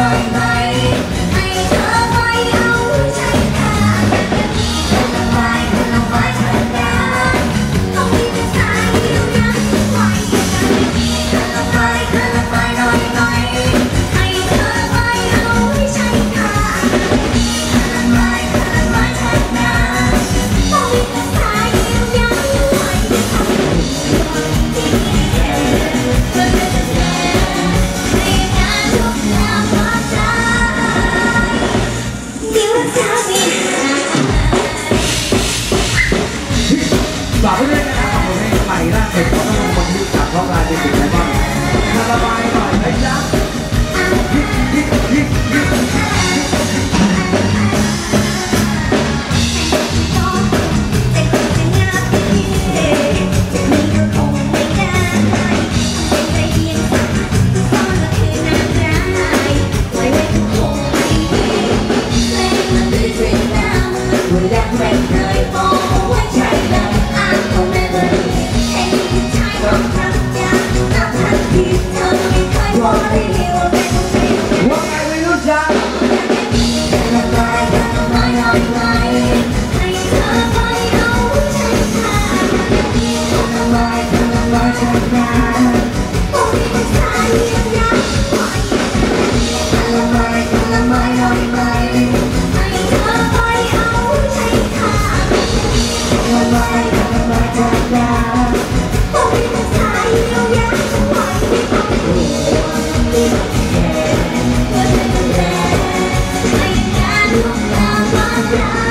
my, my. ฝากไว้ด้วยนะครับขอบคุณให้ใหม่ล่าสุดก็ต้องคนที่จับรอบลายเป็นสิ่งไหนบ้างมาระบายหน่อยนะจ๊ะ Yeah.